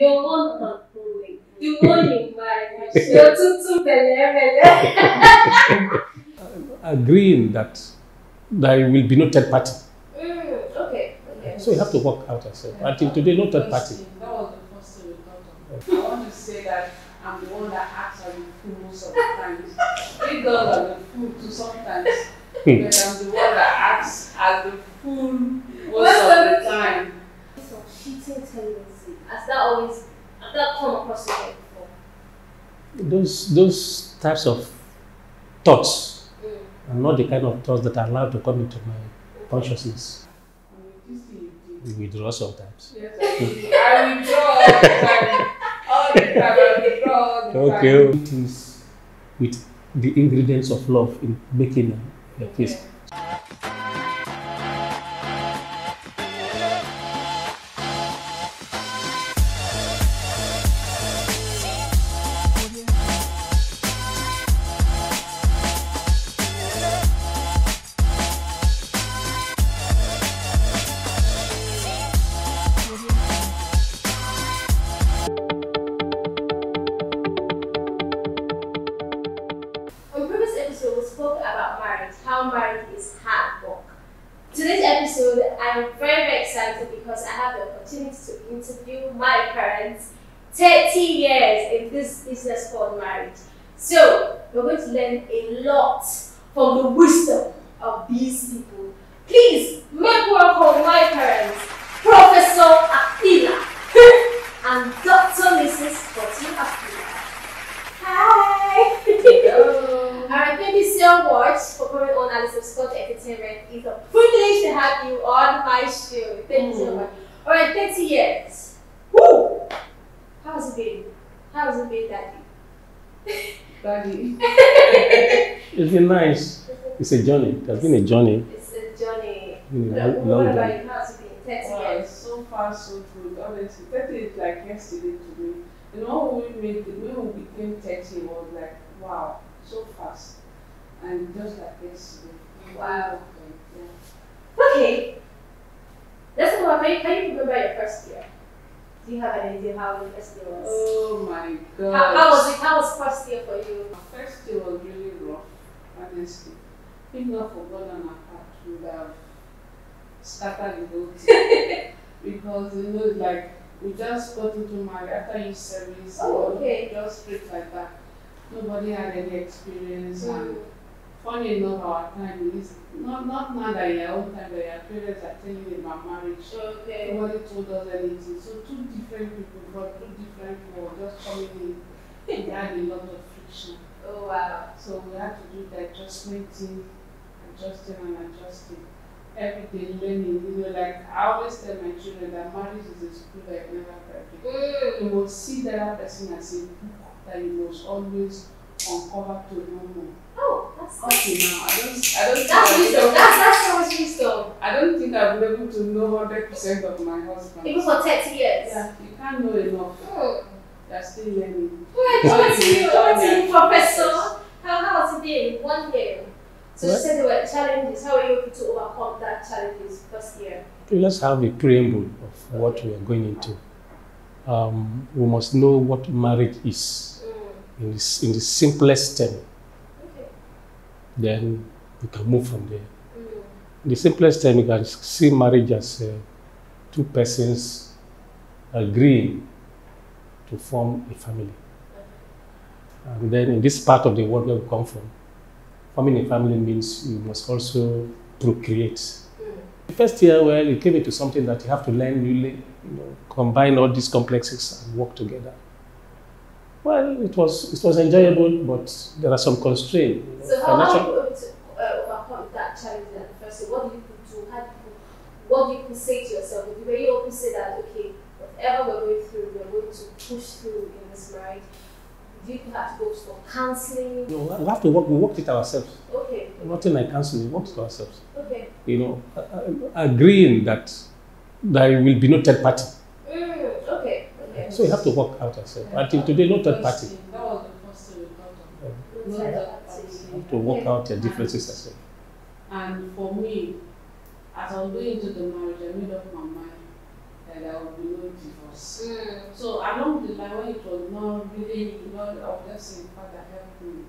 Your one controlling. The one in mind. Your tutu bele bele. Agreeing that there will be no third party. Mm, okay, okay. So you have to work out yourself. Until today, no third party. That was the first thing we thought of. I want to say that I'm the one that acts as the fool sometimes. Big girls are the fool too sometimes. But I'm the one that acts as the fool most of the time. Some cheating tendency. Has that always, has that come across your head before? Those, those types of thoughts Mm. are not the kind of thoughts that are allowed to come into my consciousness. I mean, this thing you did. We withdraw sometimes. Yes, I withdraw all the time. All the time, I withdraw all the time. Okay. It is with the ingredients of love in making a, a feast. On my show. Thank you so Mm. much. Alright, 30 years. Woo! How's it been? How's it been, Daddy? Daddy. It's been nice. It's a journey. It has been a journey. It's a journey. Been a Uh, long, what long about journey. you? How's it been? 30 Wow, years. so far so good. Honestly, 30 is like yesterday to me. You know, when we made when we became 30, it was like, wow, so fast. And just like yesterday. Wow. Yeah. Okay. Let's talk about, can you, can you remember your first year? Do you have an idea how your first year was? Oh my god. how, how was it? How was first year for you? My first year was really rough, honestly. If not for God and my heart, we would have scattered the whole thing. because, you know, like, we just got into marriage after youth service, Oh, okay. just straight like that. Nobody had any experience, and Mm. Funny enough, our time is not, not now that your own time, that your parents are telling you about marriage. Okay. Nobody told us anything. So two different people from two different worlds just coming in. We had a lot of friction. Oh wow. So we had to do the adjustment thing, adjusting and adjusting. Every day learning, you know, like I always tell my children that marriage is a school that you never graduate. Mm. You must see the other person as a book that you must always uncover to know more. Oh, that's Up to now, I don't, I don't think That's I've wisdom. That's that's so much wisdom. I don't think I've been able to know hundred percent of my husband. Even for thirty years. Yeah, you can't know enough. Hmm. You're still learning. Alright, over to you, over to you, Professor. How how has it been? One year. So you What? said there were challenges. How were you able to overcome that challenges first year? Okay, let's have a preamble of what we are going into. Um, we must know what marriage is Mm. in, this, in the simplest term. Then we can move from there. Mm. The simplest term, you can see marriage as uh, two persons agreeing to form a family. And then in this part of the world where we come from, forming a family means you must also procreate. Mm. The first year, well, you came into something that you have to learn newly, you know, combine all these complexes and work together. Well, it was it was enjoyable, but there are some constraints. you So how, how financial- were you able to uh, overcome that challenge at the first year? What do you do? How do you what do you can say to yourself? Were you able to say that okay, whatever we're going through, we're going to push through in this marriage? Do you have to go for counseling? you know, we have to work. We worked it ourselves. Okay. Nothing like counseling. We worked it ourselves. Okay. You know, uh, uh, agreeing that there will be no third party. Mm, okay. Okay. So you have to work out yourself. Until today, no third party. That was the first thing we thought of. No No third third party. You have to work out your differences yourself. And for me, as I was going into the marriage, I made up my mind that there will be no divorce. Mm. So I You know, I'll just say, Father, help me.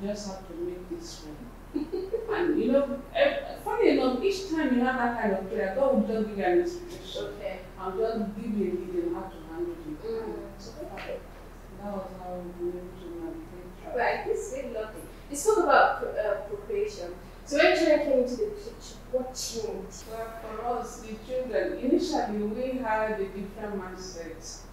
You just have to make this one. and you know, eh, funny enough, each time you have that kind of prayer, God will just give you an inspiration Okay. and just give you a lead on how to handle it. Mm. So that was how we were able to navigate. Right, this is really lovely. You spoke about uh, procreation. So when children came into the picture, what changed? Well, for us, the children, initially we had a different mindset. So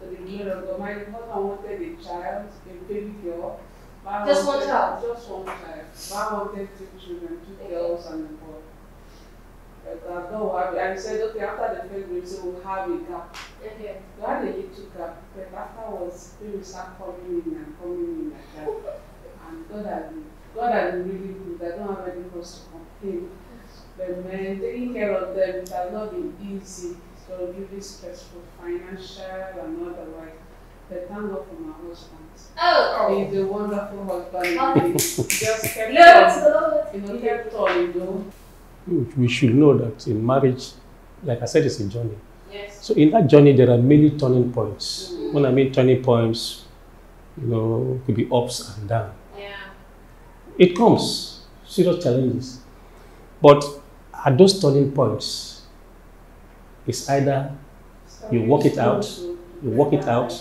the glory of God. My husband wanted a child, a baby girl. But Just one child? Just one child. But I wanted two children, two girls and a boy. But God he said, okay, after the first baby, so we'll have a gap. Okay. We had a little gap, but after afterwards, baby start coming in and coming in like that. And God has been, God has been really good. I don't have any cause to complain. But man, taking care of them it has not been easy. So really stressful, financial and otherwise. But thank God for my husband. Oh! He's a wonderful husband. He just kept Look to on, the Lord. you know, kept on, you know. We should know that in marriage, like I said, it's a journey. Yes. So in that journey, there are many turning points. Mm. When I mean turning points, you know, could be ups and down. It comes, serious challenges. But at those turning points, it's either You work it out, you work it out.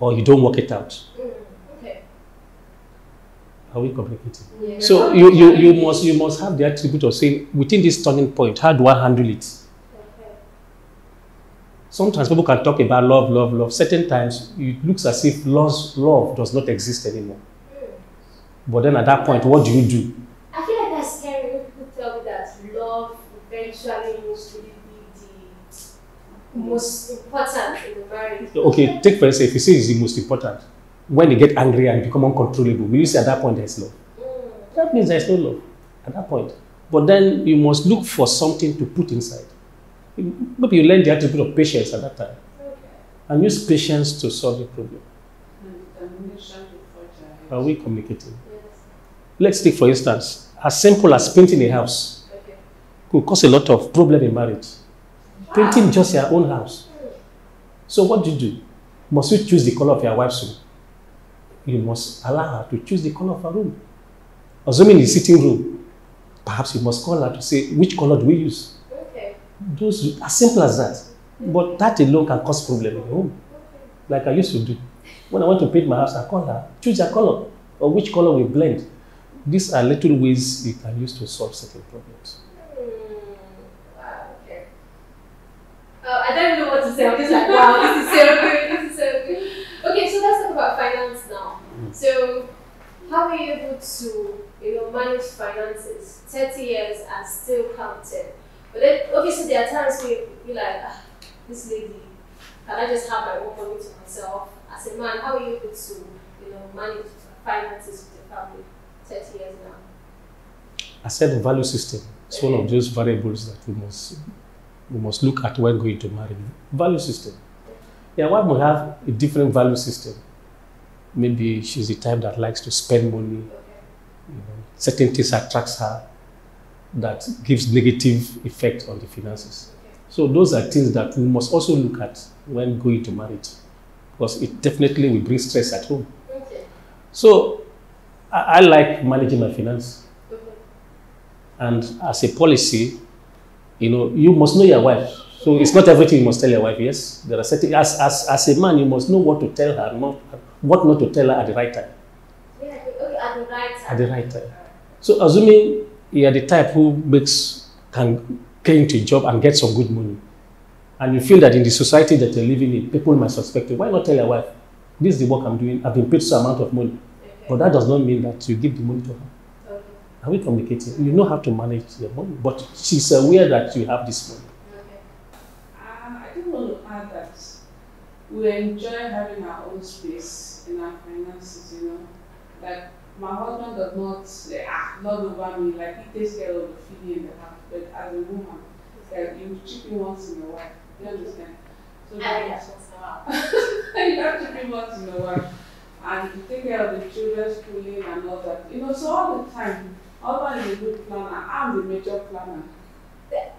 or you don't work it out. Mm. Are we communicating? Yeah. So you, you, you must you must have the attribute of saying within this turning point, how do I handle it? Sometimes people can talk about love, love, love. Certain times it looks as if love, love does not exist anymore. But then at that point, what do you do? I feel like that's scary when people tell me that love eventually needs to be the most important in the marriage. Okay, take for instance, if you say it's the most important, when they get angry and become uncontrollable, will you say at that point there's love? Mm. That means there's no love at that point. But then you must look for something to put inside. Maybe you learn the attribute of patience at that time Okay. and use patience to solve the problem. And determination to forge ahead. Are we communicating? Let's take, for instance, as simple as painting a house Okay. could cause a lot of problem in marriage. Painting just your own house. So what do you do? Must you choose the color of your wife's room? You must allow her to choose the color of her room. Assuming the sitting room, perhaps you must call her to say, which color do we use? Okay. Those as simple as that. But that alone can cause problem in your home. Like I used to do. When I want to paint my house, I call her, choose your color or which color we blend. These are little ways you can use to solve certain problems. Mm. Wow. Okay. Uh, I don't know what to say. I'm just like, wow, this is so good. This is so good. Okay, so let's talk about finance now. So, how are you able to, you know, manage finances? Thirty years and still counting. But then, obviously, there are times where you be like, ah, this lady, can I just have my own money to myself? As a man, how are you able to, you know, manage finances with your family? Thirty years now. I said value system. It's one of those variables that we must we must look at when going to marry. Value system. Yeah, one will have a different value system. Maybe she's the type that likes to spend money. You know, certain things attracts her that gives negative effect on the finances. So those are things that we must also look at when going to marriage, because it definitely will bring stress at home. So I, I like managing my finance. And as a policy, you know, you must know your wife. So it's not everything you must tell your wife. Yes, there are certain as as as a man, you must know what to tell her, not what not to tell her at the right time. Yeah, at the right time. At the right time. So assuming you are the type who makes can get into a job and get some good money, and you feel that in the society that you're living in, people might suspect you. Why not tell your wife, this is the work I'm doing. I've been paid so amount of money. But that does not mean that you give the money to her. Okay. Are we communicating? You know how to manage your money, but she's aware that you have this money. Okay. Uh, I just want to add that we enjoy having our own space in our finances, you know. Like, my husband does not say, ah, lord over me, like, he takes care of the feeding in the house. But as a woman, like, you chip in once in a while. You understand? So, I that- yeah, you have to be once in a while. And you take care of the children's schooling and all that. You know, so all the time, husband is a good planner. I'm the major planner.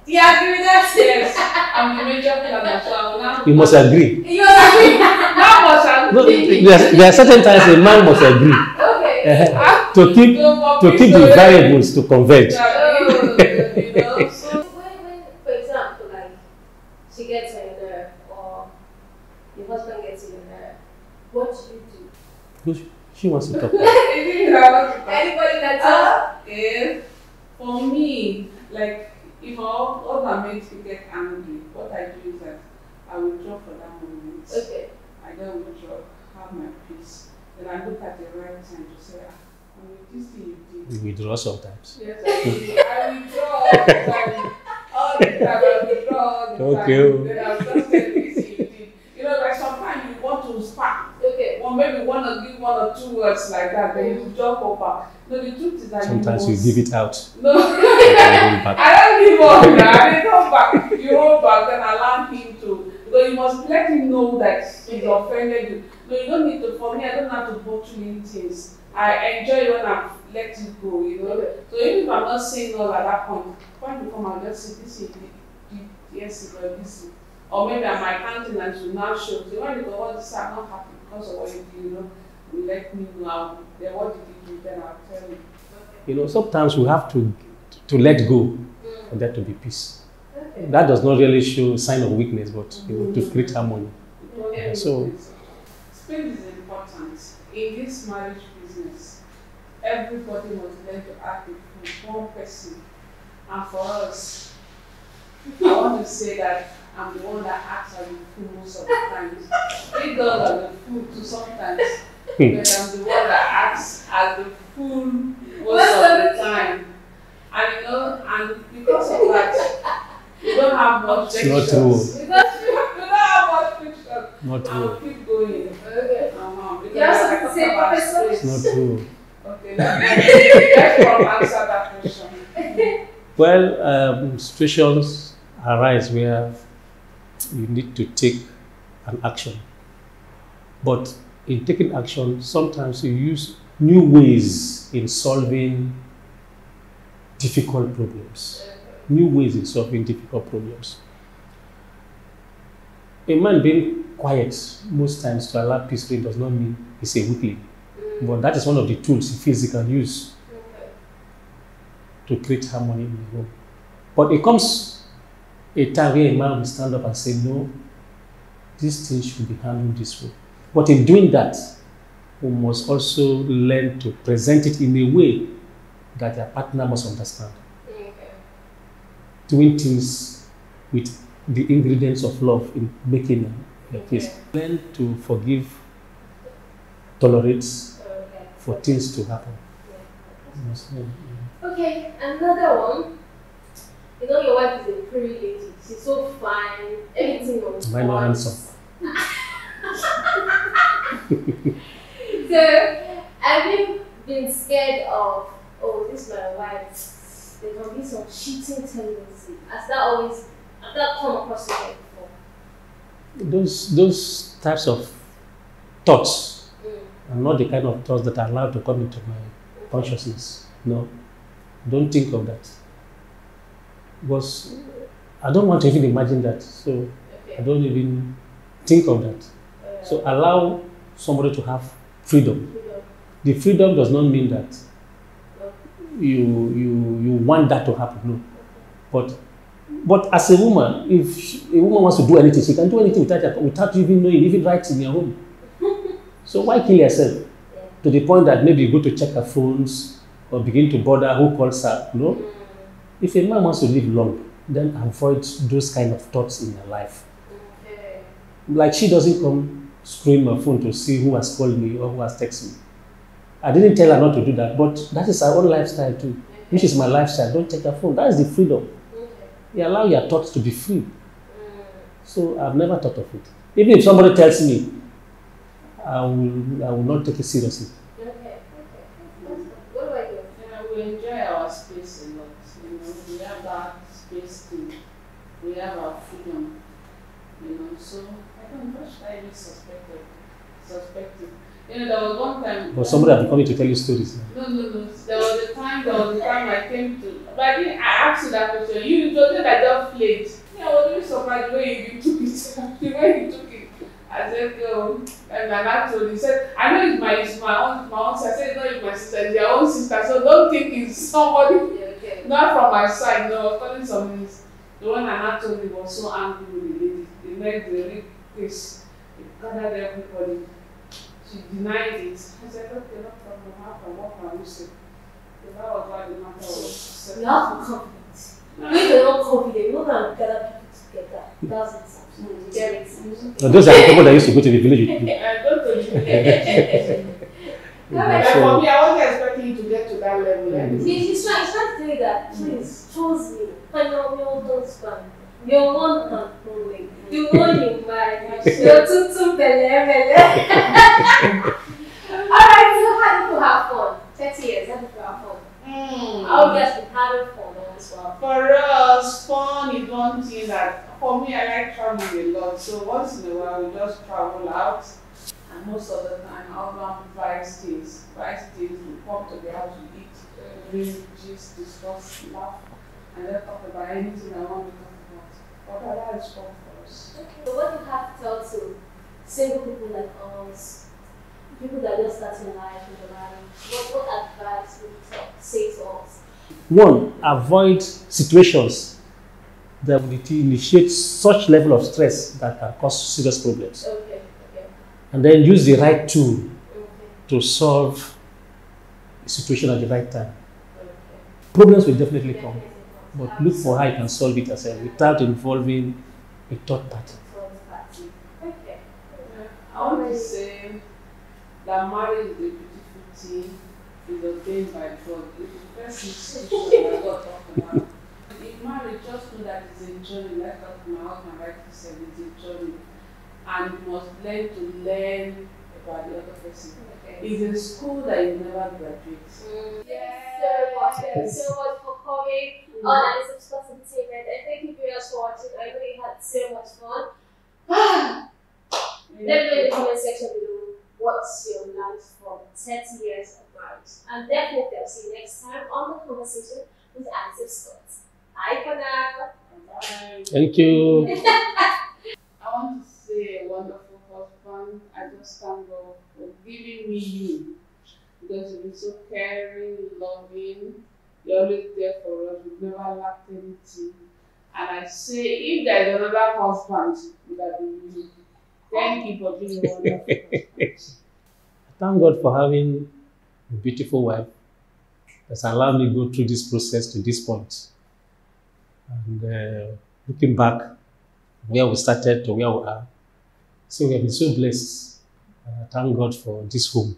Yeah, agree with that. Yes, I'm the major planner, so I will now. You must agree. You must agree? Now must agree. No, there, there are certain times a man must agree Okay. uh, to keep to keep the variables to converge. Oh, you know, so So when, when, for example, like she gets a nerve or your husband gets a nerve, what do you do? Who- She wants to talk. Anybody that tells Uh, if for me, like if all, all my mates will get angry, what I do is that I will withdraw for that moment. Okay. I then withdraw, have my peace. Then I look at the right time to say, ah, I mean, this thing you did. We withdraw sometimes. Yes, I do. I withdraw all the time. All the time, I withdraw all the Okay. time. Then I'll just tell you this thing you did. You know, like sometimes you want to spark. Or maybe want to give one or two words like that, then you jump over. No, the truth is that Sometimes you you give it out. No. and hold back. I don't give up now. I come back. You hold back and allow him to. Because you must let him know that he's offended you. No, you don't need to. For me, I don't have to bottle in things. I enjoy when I let it go, you know. So even if I'm not saying all at that point, when you come and just say, this is yes, or this. Or maybe my countenance will now show. So when you go, what this, I'm not happy because of what you do, you know. You let me know. Then what did you do? Then I'll tell you. You know, sometimes we have to to let go Mm. for there to be peace. Okay. That does not really show sign of weakness, but you know, to create harmony. Okay. So- Space is important. In this marriage business, everybody must learn to act with one person. And for us, I want to say that I'm the one that acts as the fool most of the times. Big girls are the fool too sometimes, but I'm the one that acts as the fool most of the time. And you know, and because of that, we don't have much It's not true. frictions. We don't have much friction. Not I'll true. keep going. Okay. Uh-huh. Because You have I say professor. It's not true. Okay, let's answer that question. Well, um, situations arise where you need to take an action. But in taking action, sometimes you use new ways in solving difficult problems. New ways in solving difficult problems. A man being quiet most times to allow peace reign does not mean he's a weakling. But that is one of the tools he feels he can use to create harmony in the home. But it comes a time where a man will stand up and say, No, this thing should be handled this way. But in doing that, we must also learn to present it in a way that their partner must understand. Okay. Doing things with the ingredients of love in making a peace. Learn to forgive, tolerate Okay. for things to happen. Yeah. You must learn. Okay, another one. You know your wife is a pretty lady. She's so fine. Everything on Am I not handsome? So, have you been scared of, oh, this my wife, there can be some cheating tendency? Has that always, has that come across your head before? Those, those types of thoughts Mm. are not the kind of thoughts that are allowed to come into my consciousness. No, don't think of that. Because I don't want to even imagine that. So I don't even think of that. Uh, So allow somebody to have freedom. freedom. The freedom does not mean that No. you you you want that to happen. No, but but as a woman, if a woman wants to do anything, she can do anything without without even knowing, even right in your home. So why kill yourself to the point that maybe you go to check her phones or begin to bother who calls her? No. Mm. If a man wants to live long, then avoid those kind of thoughts in your life. Okay. Like she doesn't come screwing my phone to see who has called me or who has texted me. I didn't tell her not to do that, but that is her own lifestyle too, which is my lifestyle. Don't check her phone. That is the freedom. Okay. You allow your thoughts to be free. Mm. So I've never thought of it. Even if somebody tells me, I will, I will not take it seriously. Okay. Okay. That's good. What about you? Yeah, we enjoy our space a lot. You know, we have that space to, we have our freedom. You know, so I don't know, should I be suspected? Suspected. You know, there was one time. But somebody had been coming to tell you stories. No, no, no. There was a time, there was a time I came to, but I didn't, I asked you that question. You, it was just I just played. Yeah, I was really surprised the way you took it. the way you took it. I said, no. And my dad told me, he said, I know it's my, it's my own, my own sister. I said, it's not even my sister, it's your own sister. So don't think it's somebody, Yeah, okay. not from my side. No, I was calling somebody. The one my dad told me was so angry with the lady. The next the case, it gathered everybody. She denied it. I said, okay, no problem. How can what can we say? So that was why the matter was. You have to confidence. When you're not confident, you're not gonna gather people together. That's it. You get it. Now, those are the people that used to go to the village with you. I don't think Like So- for me, I wasn't expecting you to get to that level. Mm. Like, He- He's trying, he's trying to tell that, please, choose me. And you're your husband. You're one and only. The one you married. You're tutu bele bele. Alright, so how do people have fun? 30 years, how do people have fun? mm. I would guess we're having fun as well. For us, fun is one thing that, for me, I like traveling a lot. So once in a while, we just travel out. And most of the time, I'll run five stays. Five stays, we come to the house, we eat, drink, gist, discuss, laugh, and then talk about anything I want to talk about. But that is fun for us. Okay. So what do you have to tell to single people like us, people that just starting life in the marriage? What, what advice would you tell, say to us? One, avoid situations that will initiate such level of stress that can cause serious problems. Okay, okay, And then use the right tool to solve the situation at the right time. Problems will definitely come, but look for how you can solve it yourself without involving a third party. Absolutely. Party. I want to say that marriage is a beautiful thing. It's ordained by God. It's the first institution God talked about. In marriage, just know that it's a journey. Like what my husband rightly said, it's a journey. And you must learn to learn about the other person. Okay. It's a school that you never graduate. Mm, Thank you so much. Thank you so much for coming on Alice's Plus Entertainment. And thank you very much for watching. I know you had so much fun. Let me know in the comment section below what's your life from 30 years of marriage. And definitely I'll see you next time on the conversation with Alisebh Scott. Bye for now. Bye. Thank you. I want to say a wonderful husband. I just thank God for giving me you. Because you've been so caring, loving. You're always there for us. You've never lacked anything. And I say, if there's another husband, it would have been you. Thank you for being a wonderful. Thank God for having a beautiful wife that's allowed me to go through this process to this point. And uh, looking back, where we started to where we are, so we have been so blessed. Uh, thank God for this home.